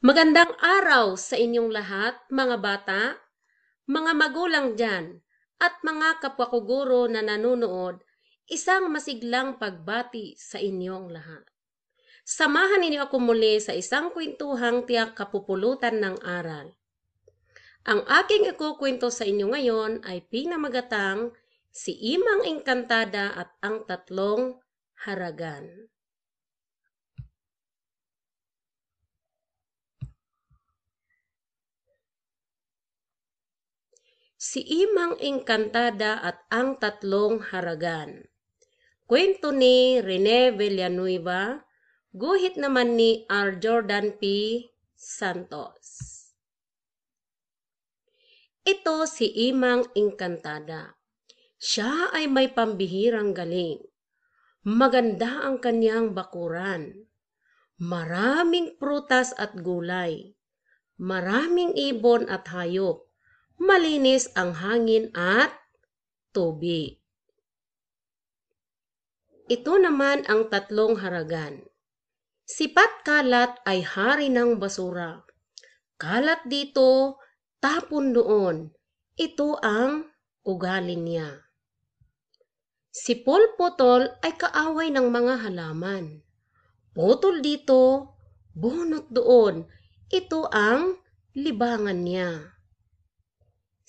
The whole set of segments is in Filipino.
Magandang araw sa inyong lahat, mga bata, mga magulang dyan, at mga kapwa ko guro na nanonood, isang masiglang pagbati sa inyong lahat. Samahan ninyo ako muli sa isang kwentuhang tiyak kapupulutan ng aral. Ang aking ikukwento sa inyo ngayon ay pinamagatang si Imang Engkantada at ang Tatlong Haragan. Si Imang Engkantada at ang Tatlong Haragan. Kwento ni Rene Villanueva, guhit naman ni R. Jordan P. Santos. Ito si Imang Engkantada. Siya ay may pambihirang galing. Maganda ang kanyang bakuran. Maraming prutas at gulay. Maraming ibon at hayop malinis ang hangin at tubig. Ito naman ang tatlong haragan. Sipat kalat ay hari ng basura. Kalat dito, tapon doon. Ito ang ugali niya. Si Pulputol ay kaaway ng mga halaman. Putol dito, bunot doon. Ito ang libangan niya.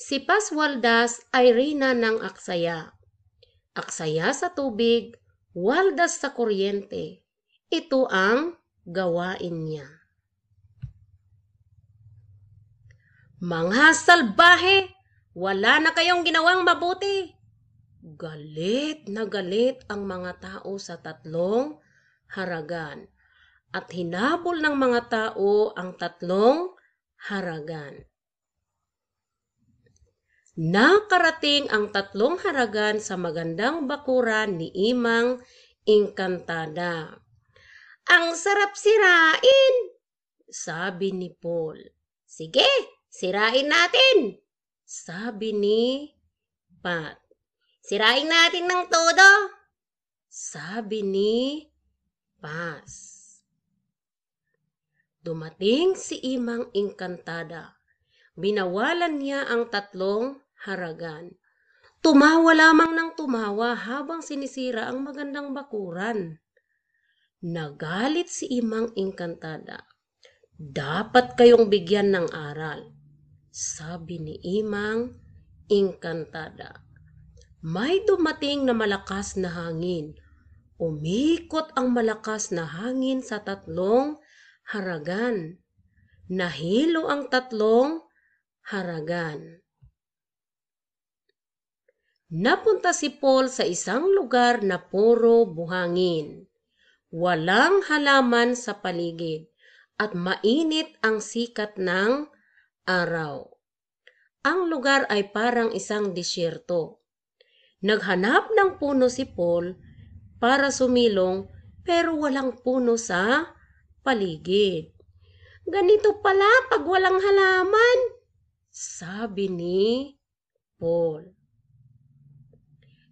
Si Paswaldas ay rina ng aksaya. Aksaya sa tubig, waldas sa kuryente. Ito ang gawain niya. Mga salbahe, wala na kayong ginawang mabuti. Galit na galit ang mga tao sa tatlong haragan at hinabol ng mga tao ang tatlong haragan. Nakarating ang tatlong haragan sa magandang bakuran ni Imang Engkantada. Ang sarap sirain, sabi ni Paul. Sige, sirain natin, sabi ni Pat. Sirain natin ng todo, sabi ni Pas. Dumating si Imang Engkantada Binawalan niya ang tatlong haragan. Tumawa lamang ng tumawa habang sinisira ang magandang bakuran. Nagalit si Imang Engkantada. Dapat kayong bigyan ng aral. Sabi ni Imang Engkantada. May dumating na malakas na hangin. Umikot ang malakas na hangin sa tatlong haragan. Nahilo ang tatlong haragan. Napunta si Paul sa isang lugar na puro buhangin. Walang halaman sa paligid at mainit ang sikat ng araw. Ang lugar ay parang isang disyerto. Naghanap ng puno si Paul para sumilong pero walang puno sa paligid. Ganito pala pag walang halaman, sabi ni Paul.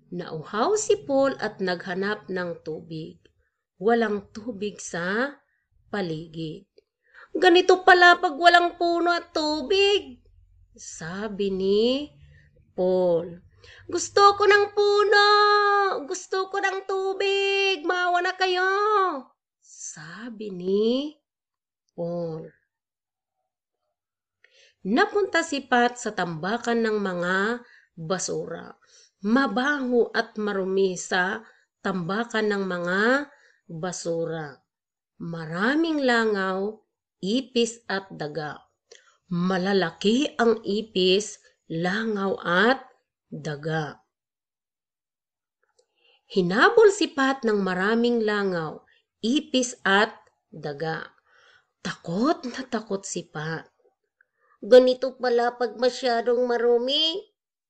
Nauhaw si Paul at naghanap ng tubig. Walang tubig sa paligid. Ganito pala pag walang puno at tubig, sabi ni Paul. Gusto ko ng puno! Gusto ko ng tubig! Mawa na kayo! Sabi ni Paul. Napunta si Pat sa tambakan ng mga basura. Mabango at marumi sa tambakan ng mga basura. Maraming langaw, ipis at daga. Malalaki ang ipis, langaw at daga. Hinabol si Pat ng maraming langaw, ipis at daga. Takot na takot si Pat. Ganito pala pag masyadong marumi,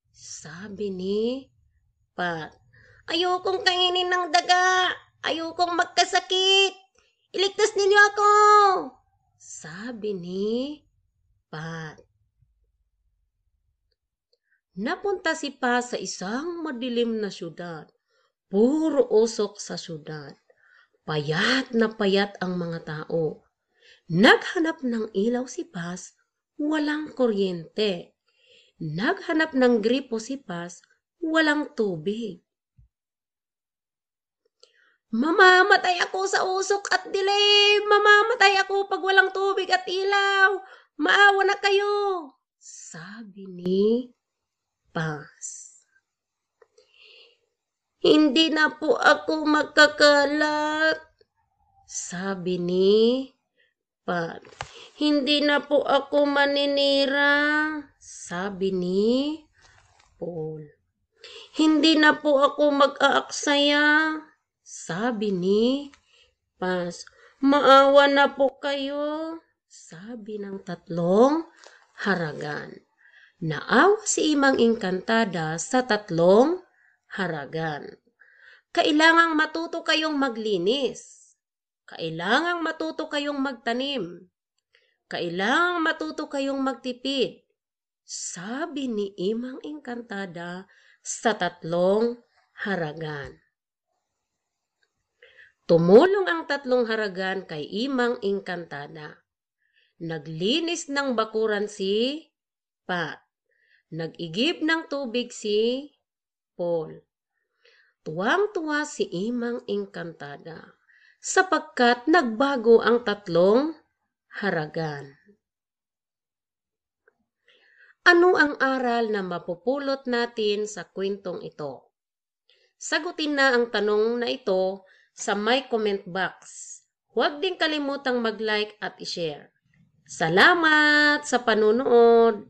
sabi ni Pat. Ayokong kainin ng daga. Ayokong magkasakit. Iligtas ninyo ako. Sabi ni Pat. Napunta si Pat sa isang madilim na syudad. Puro usok sa syudad. Payat na payat ang mga tao. Naghanap ng ilaw si Paz, walang kuryente. Naghanap ng gripo si Paz, walang tubig. Mamamatay ako sa usok at dilim! Mamamatay ako pag walang tubig at ilaw! Maawa na kayo! Sabi ni Paz. Hindi na po ako magkakalat. Sabi ni Pat. Hindi na po ako maninira. Sabi ni Paul. Hindi na po ako mag-aaksaya. Sabi ni Paz. Maawa na po kayo. Sabi ng tatlong haragan. Naawa si Imang Engkantada sa tatlong haragan. Kailangang matuto kayong maglinis. Kailangang matuto kayong magtanim. Kailangang matuto kayong magtipid. Sabi ni Imang Engkantada sa tatlong haragan. Tumulong ang tatlong haragan kay Imang Engkantada. Naglinis ng bakuran si Pat. Nag-igib ng tubig si Paul. Tuwang-tuwa si Imang Engkantada sapagkat nagbago ang tatlong haragan. Ano ang aral na mapupulot natin sa kwentong ito? Sagutin na ang tanong na ito sa my comment box. Huwag din kalimutang mag-like at i-share. Salamat sa panunood!